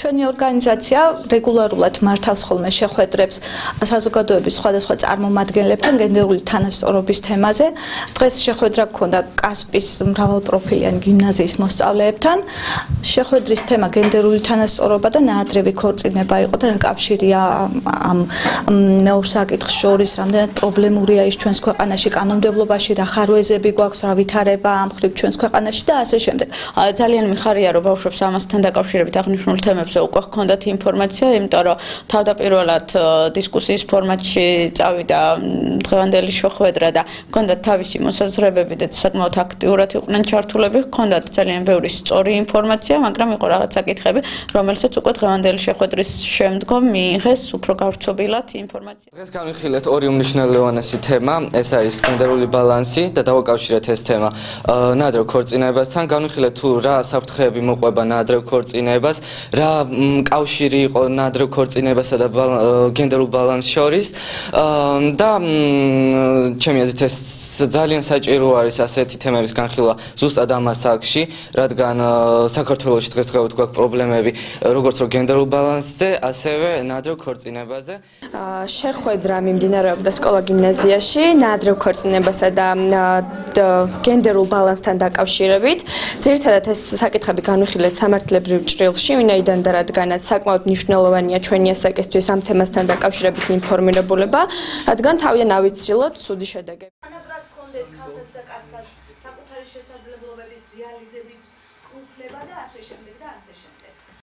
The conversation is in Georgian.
ჩვენი ორგანიზაცია რეგულარულად მართავს ხოლმე შეხვედრებს საზოგადოების სხვადასხვა წარმომადგენლებთან გენდერული თანასწორობის თემაზე. დღეს შეხვედრა გქონდა კასპის მრავალპროფილიანი გიმნაზიის მოსწავლეებთან. შეხვედრის თემა გენდერული თანასწორობა და ნაადრევი ქორწინება იყო და რა კავშირია ამ ნეურ საკითხს შორის, რამდენად პრობლემურია ის ჩვენს ქვეყანაში კანონმდებლობაში, რა ხარვეზები გვაქვს, რა ვითარება ამ ხრივ ჩვენს ქვეყანაში და ასე შემდეგ. ძალიან მიხარია რომ ბავშვებს ამასთან დაკავშირებით აღნიშნულ თემებზე უკვე ჰქონდათ ინფორმაცია, იმიტომ რომ თავდაპირველად დისკუსიის ფორმატში წავიდა დღევანდელი შეხვედრა და ჰქონდათ თავისი მოსაზრებები და საკმაოდ აქტიურად იყვნენ ჩართულები, ჰქონდათ ძალიან ბევრი სწორი ინფორმაცია, მაგრამ იყო რაღაც საკითხები, რომელსაც უკვე დღევანდელი შეხვედრის შემდგომ მიიღეს უფრო გავრცობილად ინფორმაცია. დღეს განვიხილეთ ორი უმნიშვნელოვანესი თემა, ეს არის გენდერული ბალანსი და დავაკავშირეთ ეს თემა ნადრევ ქორწინებასთან. განვიხილეთ თუ რა საფრთხეები მოყვება ნადრევ ქორწინებას, რა კავშირი იყო ნადრევ ქორწინებასა და გენდერულ ბალანს შორის და ჩემი აზრით ეს ძალიან საჭირო არის ასეთი თემების განხილვა ზუსტად ამ ასაკში, რადგან საქართველოს დღესდღეობით გვაქვს პრობლემები როგორც რო გენდერულ ბალანსზე, ასევე ნადრევ ქორწინებაზე. შეხვედრა მიმდინარეობდა სკოლა გიმნაზიაში ნადრევ ქორწინებასა და გენდერულ ბალანსთან დაკავშირებით. ძირითადად ეს საკითხები განვიხილეთ სამართლებრივ ჭრილში, ვინაიდან და რადგანაც საკმაოდ მნიშვნელოვანია ჩვენი ასაკისთვის ამ თემასთან დაკავშირებით ინფორმირებულება, რადგან თავიდან ავიცილოთ სუდი შედეგები. ანაბრად კონდეთ ქალსაც და კაცსაც საკუთარი შესაძლებლობების რეალიზების უფლება და ასე შემდეგ.